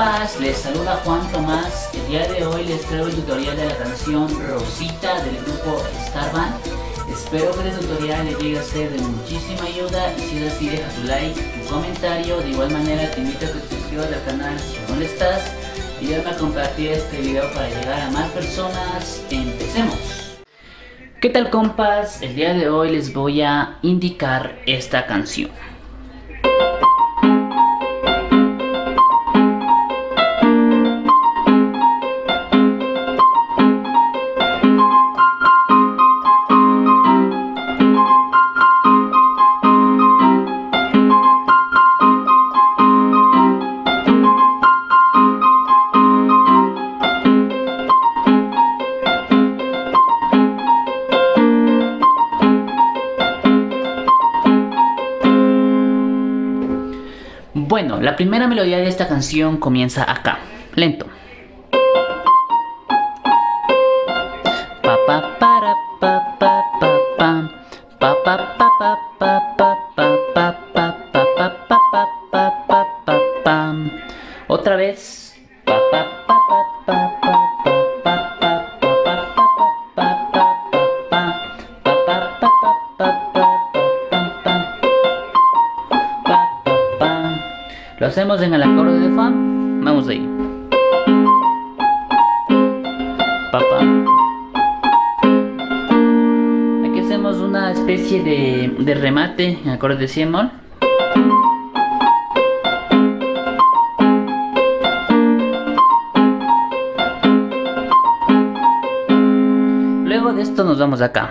compas, les saluda Juan Tomás. El día de hoy les traigo el tutorial de la canción Rosita del grupo Starban. Espero que este tutorial le llegue a ser de muchísima ayuda y si es así deja tu like, tu comentario. De igual manera te invito a que te suscribas al canal si aún no estás. Ayúdame a compartir este video para llegar a más personas. Empecemos. ¿Qué tal compas? El día de hoy les voy a indicar esta canción. Bueno, la primera melodía de esta canción comienza acá, lento. Pa pa hacemos en el acorde de Fa. Vamos ahí. Papá. Aquí hacemos una especie de, remate en acorde de Si. Luego de esto nos vamos acá.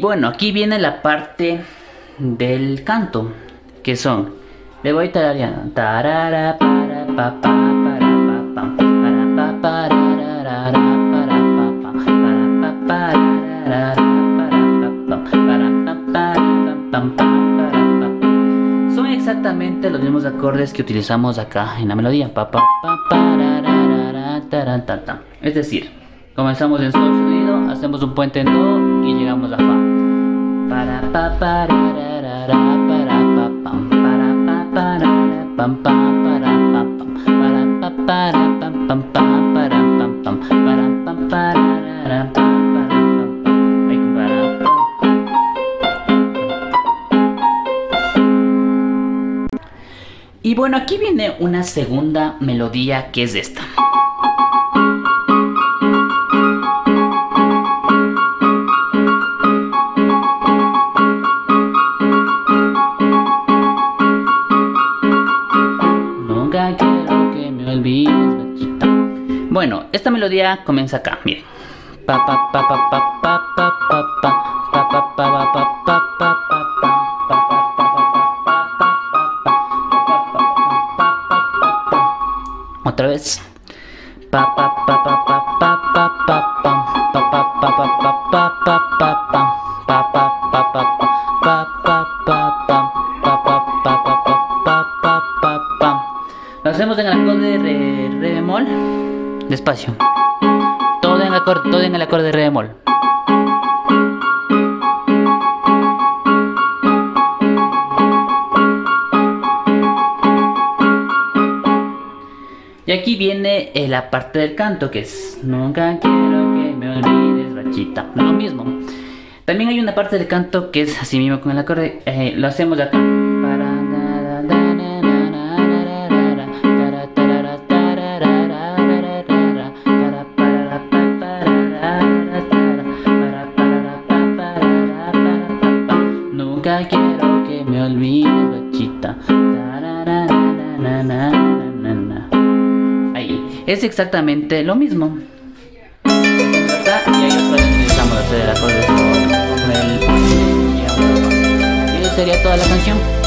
Bueno, aquí viene la parte del canto, que son, le voy tarareando. Son exactamente los mismos acordes que utilizamos acá en la melodía. Es decir, comenzamos en sol hacemos un puente en do y llegamos a fa. Y bueno, aquí viene una segunda melodía que es esta. Bueno, esta melodía comienza acá, miren. Otra vez. Lo hacemos en el acorde de re, re bemol. Despacio. Todo en acorde, todo en el acorde de re bemol. Y aquí viene eh, la parte del canto que es Nunca quiero que me olvides, bachita. Lo mismo. También hay una parte del canto que es así mismo con el acorde. eh, lo hacemos acá. Es exactamente lo mismo. Y sería toda la canción.